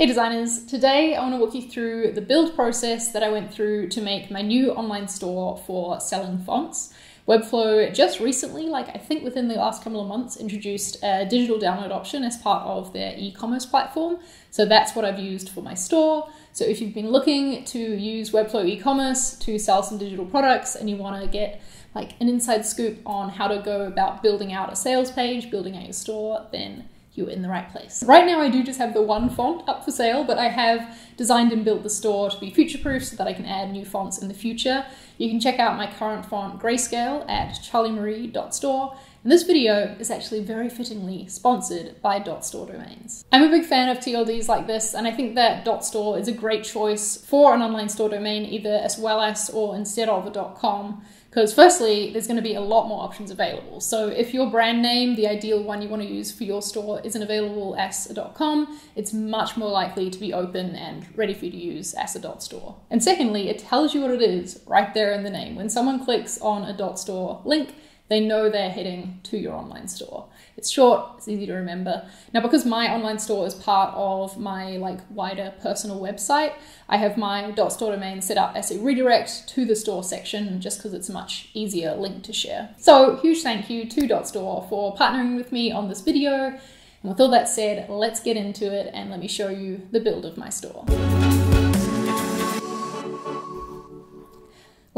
Hey designers, today I want to walk you through the build process that I went through to make my new online store for selling fonts. Webflow just recently, like I think within the last couple of months, introduced a digital download option as part of their e-commerce platform. So that's what I've used for my store. So if you've been looking to use Webflow e-commerce to sell some digital products and you want to get like an inside scoop on how to go about building out a sales page, building out your store, then you're in the right place. Right now I do just have the one font up for sale, but I have designed and built the store to be future-proof so that I can add new fonts in the future. You can check out my current font Grayscale at charlimarie.store, and this video is actually very fittingly sponsored by Dot .store domains. I'm a big fan of TLDs like this, and I think that Dot .store is a great choice for an online store domain, either as well as or instead of a .com. Because firstly, there's going to be a lot more options available. So if your brand name, the ideal one you want to use for your store, isn't available as a .com, it's much more likely to be open and ready for you to use as a .store. And secondly, it tells you what it is right there in the name. When someone clicks on a dot .store link, they know they're heading to your online store. It's short, it's easy to remember. Now, because my online store is part of my like wider personal website, I have my .store domain set up as a redirect to the store section just because it's a much easier link to share. So huge thank you to .store for partnering with me on this video. And with all that said, let's get into it and let me show you the build of my store.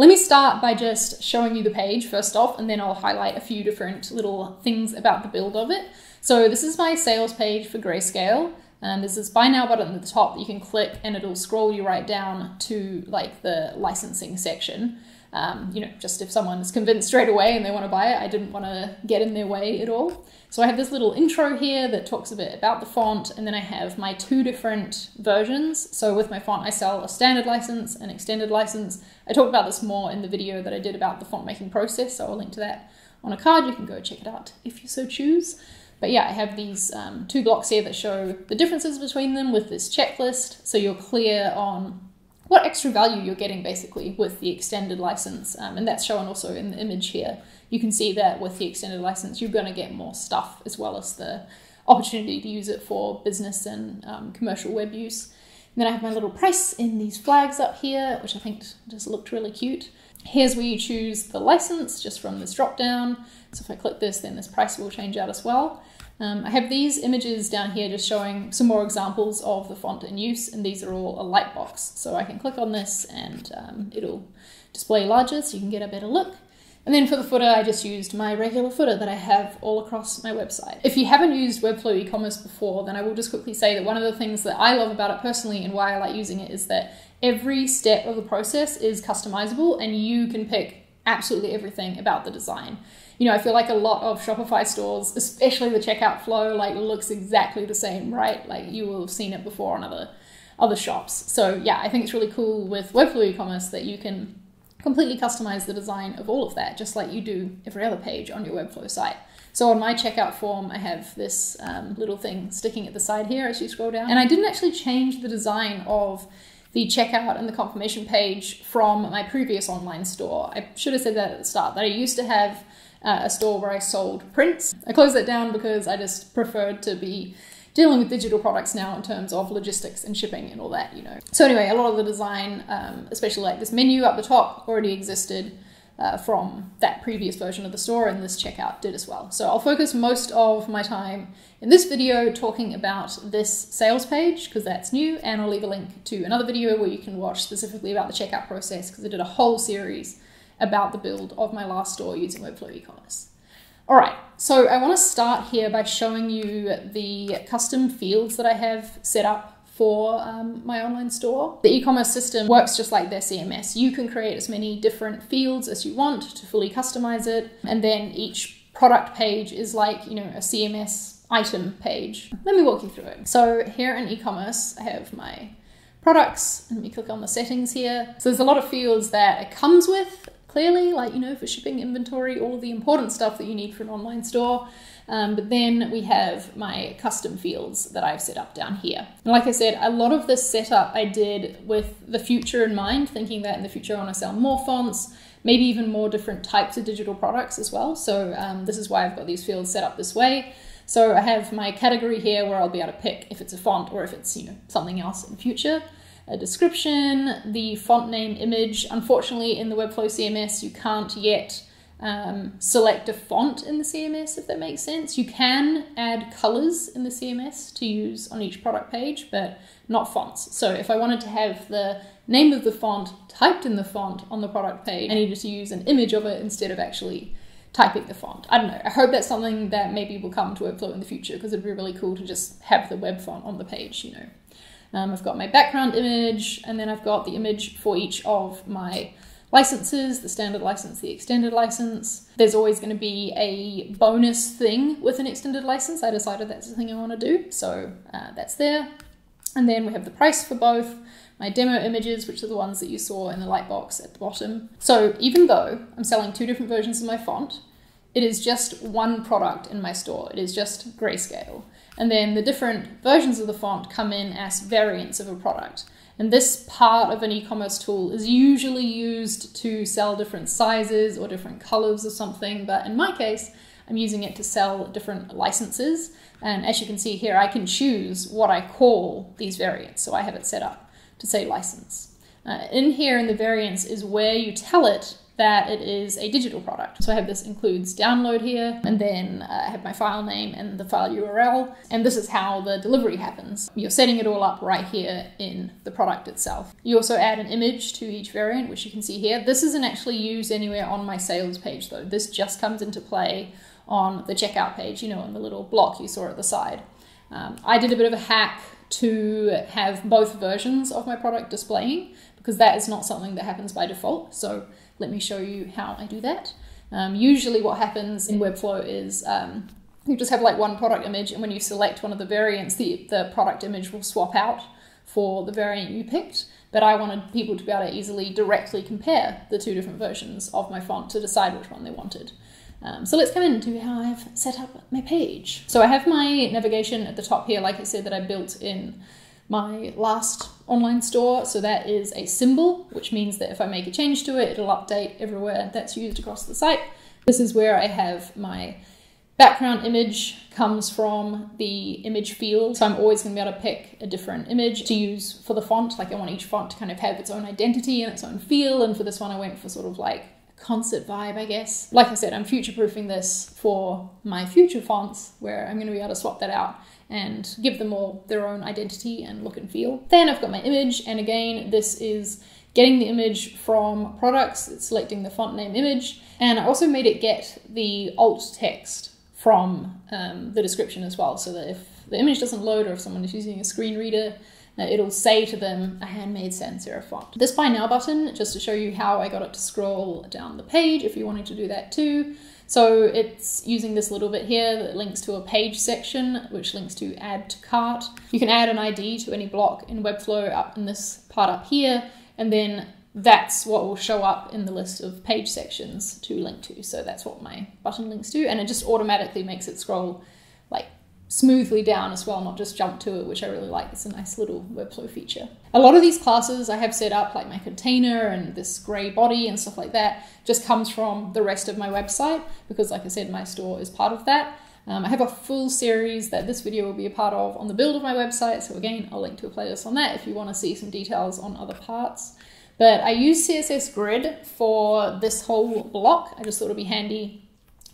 Let me start by just showing you the page first off, and then I'll highlight a few different little things about the build of it. So this is my sales page for Grayscale. And there's this buy now button at the top that you can click and it'll scroll you right down to like the licensing section. Um, you know, just if someone's convinced straight away and they want to buy it, I didn't want to get in their way at all. So I have this little intro here that talks a bit about the font, and then I have my two different versions. So with my font, I sell a standard license and extended license. I talked about this more in the video that I did about the font making process, so I'll link to that on a card. You can go check it out if you so choose. But yeah, I have these um, two blocks here that show the differences between them with this checklist, so you're clear on what extra value you're getting basically with the extended license. Um, and that's shown also in the image here. You can see that with the extended license, you're going to get more stuff as well as the opportunity to use it for business and um, commercial web use. And then I have my little price in these flags up here, which I think just looked really cute. Here's where you choose the license just from this drop down. So if I click this, then this price will change out as well. Um, I have these images down here just showing some more examples of the font in use, and these are all a light box. So I can click on this and um, it'll display larger so you can get a better look. And then for the footer, I just used my regular footer that I have all across my website. If you haven't used Webflow e-commerce before, then I will just quickly say that one of the things that I love about it personally and why I like using it is that every step of the process is customizable and you can pick absolutely everything about the design you know, I feel like a lot of Shopify stores, especially the checkout flow, like looks exactly the same, right? Like you will have seen it before on other other shops. So yeah, I think it's really cool with Webflow e-commerce that you can completely customize the design of all of that, just like you do every other page on your Webflow site. So on my checkout form, I have this um, little thing sticking at the side here as you scroll down. And I didn't actually change the design of the checkout and the confirmation page from my previous online store. I should have said that at the start, that I used to have uh, a store where I sold prints. I closed that down because I just preferred to be dealing with digital products now in terms of logistics and shipping and all that, you know. So anyway, a lot of the design, um, especially like this menu up the top, already existed uh, from that previous version of the store, and this checkout did as well. So I'll focus most of my time in this video talking about this sales page, because that's new, and I'll leave a link to another video where you can watch specifically about the checkout process, because I did a whole series about the build of my last store using Webflow e-commerce. All right, so I want to start here by showing you the custom fields that I have set up for um, my online store. The e-commerce system works just like their CMS. You can create as many different fields as you want to fully customize it, and then each product page is like, you know, a CMS item page. Let me walk you through it. So here in e-commerce, I have my products, let me click on the settings here. So there's a lot of fields that it comes with, clearly, like, you know, for shipping inventory, all of the important stuff that you need for an online store. Um, but then we have my custom fields that I've set up down here. And like I said, a lot of this setup I did with the future in mind, thinking that in the future I want to sell more fonts, maybe even more different types of digital products as well. So um, this is why I've got these fields set up this way. So I have my category here where I'll be able to pick if it's a font or if it's, you know, something else in future. A description, the font name image. Unfortunately, in the Webflow CMS, you can't yet um, select a font in the CMS, if that makes sense. You can add colors in the CMS to use on each product page, but not fonts. So if I wanted to have the name of the font typed in the font on the product page, I needed to use an image of it instead of actually typing the font. I don't know. I hope that's something that maybe will come to Webflow in the future because it'd be really cool to just have the web font on the page, you know. Um, I've got my background image, and then I've got the image for each of my licenses, the standard license, the extended license. There's always going to be a bonus thing with an extended license. I decided that's the thing I want to do, so uh, that's there. And then we have the price for both, my demo images, which are the ones that you saw in the lightbox at the bottom. So even though I'm selling two different versions of my font, it is just one product in my store. It is just grayscale. And then the different versions of the font come in as variants of a product. And this part of an e-commerce tool is usually used to sell different sizes or different colors or something. But in my case, I'm using it to sell different licenses. And as you can see here, I can choose what I call these variants. So I have it set up to say license. Uh, in here in the variants is where you tell it that it is a digital product. So I have this includes download here, and then uh, I have my file name and the file URL, and this is how the delivery happens. You're setting it all up right here in the product itself. You also add an image to each variant, which you can see here. This isn't actually used anywhere on my sales page though. This just comes into play on the checkout page, you know, on the little block you saw at the side. Um, I did a bit of a hack to have both versions of my product displaying because that is not something that happens by default. So let me show you how I do that. Um, usually what happens in Webflow is um, you just have like one product image and when you select one of the variants, the, the product image will swap out for the variant you picked. But I wanted people to be able to easily directly compare the two different versions of my font to decide which one they wanted. Um, so let's come into how I've set up my page. So I have my navigation at the top here, like I said, that I built in my last online store. So that is a symbol, which means that if I make a change to it, it'll update everywhere that's used across the site. This is where I have my background image comes from the image field. So I'm always going to be able to pick a different image to use for the font. Like I want each font to kind of have its own identity and its own feel. And for this one, I went for sort of like concert vibe, I guess. Like I said, I'm future proofing this for my future fonts where I'm going to be able to swap that out and give them all their own identity and look and feel. Then I've got my image, and again, this is getting the image from products, it's selecting the font name image, and I also made it get the alt text from um, the description as well, so that if the image doesn't load or if someone is using a screen reader, uh, it'll say to them a handmade sans serif font. This buy now button, just to show you how I got it to scroll down the page if you wanted to do that too. So it's using this little bit here that links to a page section, which links to add to cart. You can add an ID to any block in Webflow up in this part up here, and then that's what will show up in the list of page sections to link to. So that's what my button links to, and it just automatically makes it scroll like smoothly down as well, not just jump to it, which I really like. It's a nice little Webflow feature. A lot of these classes I have set up, like my container and this gray body and stuff like that, just comes from the rest of my website because, like I said, my store is part of that. Um, I have a full series that this video will be a part of on the build of my website. So again, I'll link to a playlist on that if you want to see some details on other parts. But I use CSS Grid for this whole block. I just thought it'd be handy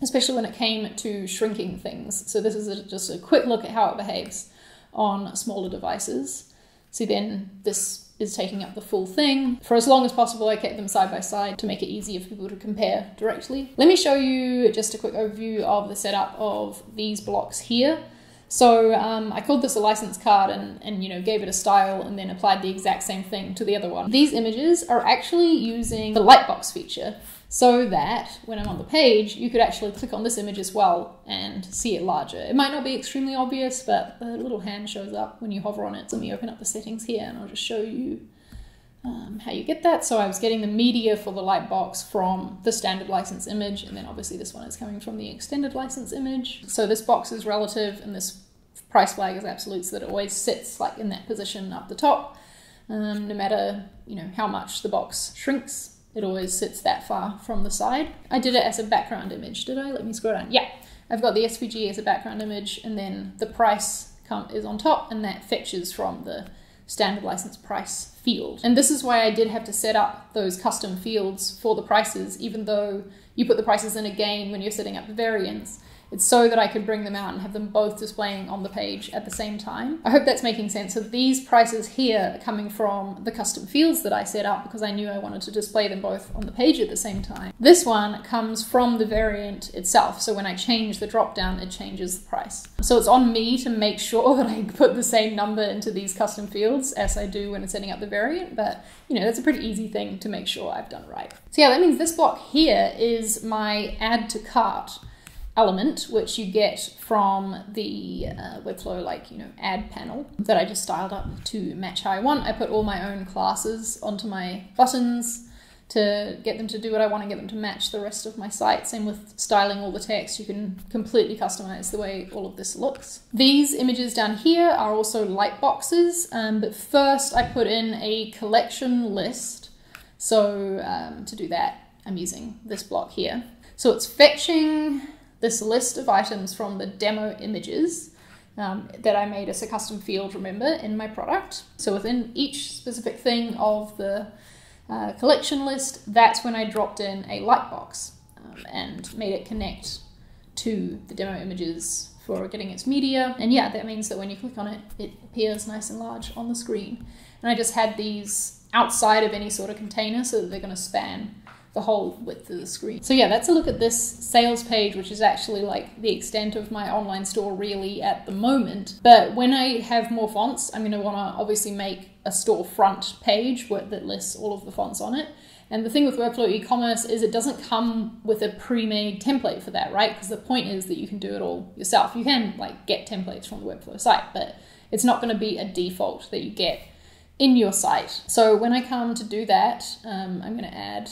especially when it came to shrinking things. So this is a, just a quick look at how it behaves on smaller devices. See then this is taking up the full thing. For as long as possible, I kept them side by side to make it easier for people to compare directly. Let me show you just a quick overview of the setup of these blocks here. So um, I called this a license card and, and you know gave it a style and then applied the exact same thing to the other one. These images are actually using the lightbox feature so that when I'm on the page, you could actually click on this image as well and see it larger. It might not be extremely obvious, but the little hand shows up when you hover on it. So let me open up the settings here and I'll just show you um, how you get that. So I was getting the media for the light box from the standard license image, and then obviously this one is coming from the extended license image. So this box is relative and this price flag is absolute so that it always sits like in that position up the top. Um, no matter you know how much the box shrinks it always sits that far from the side. I did it as a background image, did I? Let me scroll down. Yeah. I've got the SVG as a background image, and then the price is on top, and that fetches from the standard license price field. And this is why I did have to set up those custom fields for the prices, even though you put the prices in again when you're setting up the variants. It's so that I could bring them out and have them both displaying on the page at the same time. I hope that's making sense. So these prices here are coming from the custom fields that I set up because I knew I wanted to display them both on the page at the same time. This one comes from the variant itself. So when I change the dropdown, it changes the price. So it's on me to make sure that I put the same number into these custom fields as I do when I'm setting up the variant. But you know, that's a pretty easy thing to make sure I've done right. So yeah, that means this block here is my add to cart element, which you get from the uh, Webflow like you know add panel that I just styled up to match how I want. I put all my own classes onto my buttons to get them to do what I want and get them to match the rest of my site. Same with styling all the text. You can completely customize the way all of this looks. These images down here are also light boxes, um, but first I put in a collection list. So um, to do that, I'm using this block here. So it's fetching this list of items from the demo images um, that I made as a custom field, remember, in my product. So within each specific thing of the uh, collection list, that's when I dropped in a lightbox um, and made it connect to the demo images for getting its media. And yeah, that means that when you click on it, it appears nice and large on the screen. And I just had these outside of any sort of container so that they're going to span the whole width of the screen. So yeah, that's a look at this sales page, which is actually like the extent of my online store really at the moment. But when I have more fonts, I'm gonna wanna obviously make a storefront page that lists all of the fonts on it. And the thing with Webflow e-commerce is it doesn't come with a pre-made template for that, right? Because the point is that you can do it all yourself. You can like get templates from the Webflow site, but it's not going to be a default that you get in your site. So when I come to do that, um, I'm going to add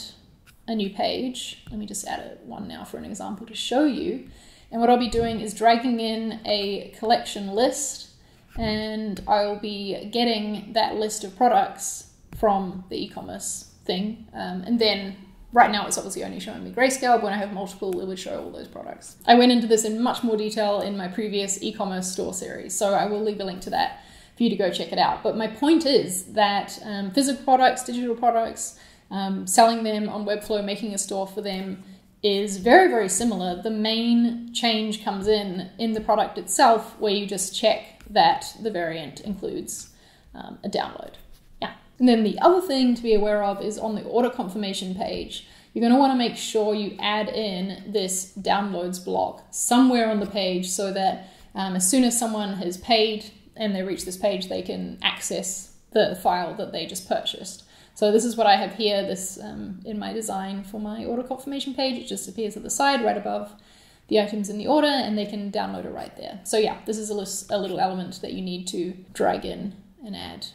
a new page. Let me just add a one now for an example to show you. And what I'll be doing is dragging in a collection list and I'll be getting that list of products from the e-commerce thing. Um, and then right now it's obviously only showing me grayscale, but when I have multiple, it would show all those products. I went into this in much more detail in my previous e-commerce store series, so I will leave a link to that for you to go check it out. But my point is that um, physical products, digital products, um, selling them on Webflow, making a store for them is very, very similar. The main change comes in in the product itself, where you just check that the variant includes um, a download. Yeah. And then the other thing to be aware of is on the order confirmation page, you're going to want to make sure you add in this downloads block somewhere on the page so that um, as soon as someone has paid and they reach this page, they can access the file that they just purchased. So this is what I have here, this um, in my design for my order confirmation page. It just appears at the side right above the items in the order and they can download it right there. So yeah, this is a, list, a little element that you need to drag in and add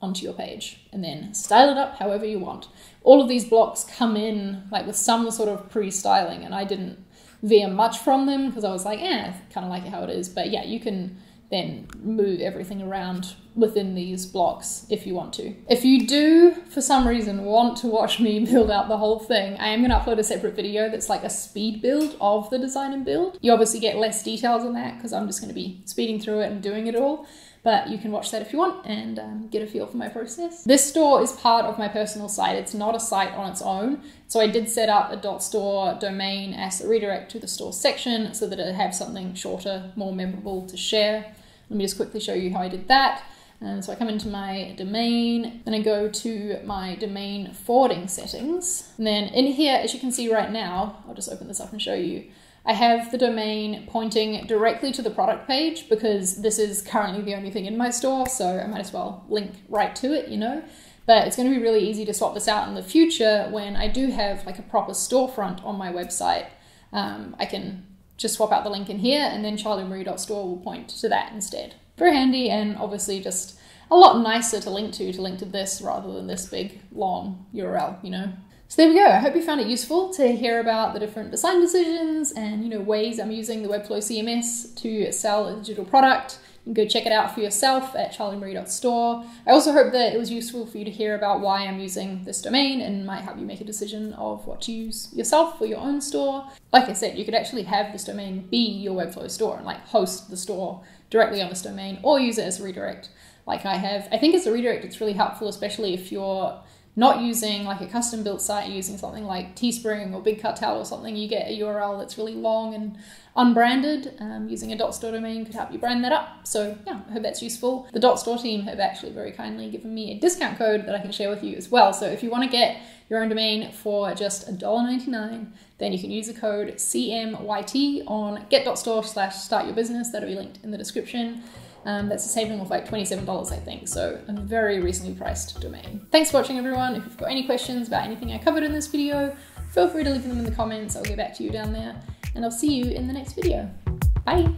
onto your page and then style it up however you want. All of these blocks come in like with some sort of pre-styling and I didn't veer much from them because I was like, eh, kind of like it how it is. But yeah, you can then move everything around within these blocks if you want to. If you do, for some reason, want to watch me build out the whole thing, I am going to upload a separate video that's like a speed build of the design and build. You obviously get less details on that because I'm just going to be speeding through it and doing it all. But you can watch that if you want and um, get a feel for my process. This store is part of my personal site. It's not a site on its own. So I did set up a .dot .store domain as a redirect to the store section so that it have something shorter, more memorable to share. Let me just quickly show you how I did that. And so I come into my domain, then I go to my domain forwarding settings. And then in here, as you can see right now, I'll just open this up and show you. I have the domain pointing directly to the product page because this is currently the only thing in my store, so I might as well link right to it, you know. But it's going to be really easy to swap this out in the future when I do have like a proper storefront on my website. Um, I can just swap out the link in here and then charlimarie.store will point to that instead. Very handy and obviously just a lot nicer to link to to link to this rather than this big long URL, you know. So there we go. I hope you found it useful to hear about the different design decisions and you know ways I'm using the Webflow CMS to sell a digital product and go check it out for yourself at charlimarie.store. I also hope that it was useful for you to hear about why I'm using this domain and might help you make a decision of what to use yourself for your own store. Like I said, you could actually have this domain be your Webflow store and like host the store directly on this domain or use it as a redirect like I have. I think as a redirect, it's really helpful, especially if you're not using like a custom built site, using something like Teespring or Big Cartel or something, you get a URL that's really long and unbranded. Um, using a dot .store domain could help you brand that up. So yeah, I hope that's useful. The dot .store team have actually very kindly given me a discount code that I can share with you as well. So if you want to get your own domain for just $1.99, then you can use the code CMYT on get.store slash start your business. That'll be linked in the description. Um, that's a saving of like $27, I think. So a very reasonably priced domain. Thanks for watching, everyone. If you've got any questions about anything I covered in this video, feel free to leave them in the comments. I'll get back to you down there. And I'll see you in the next video. Bye.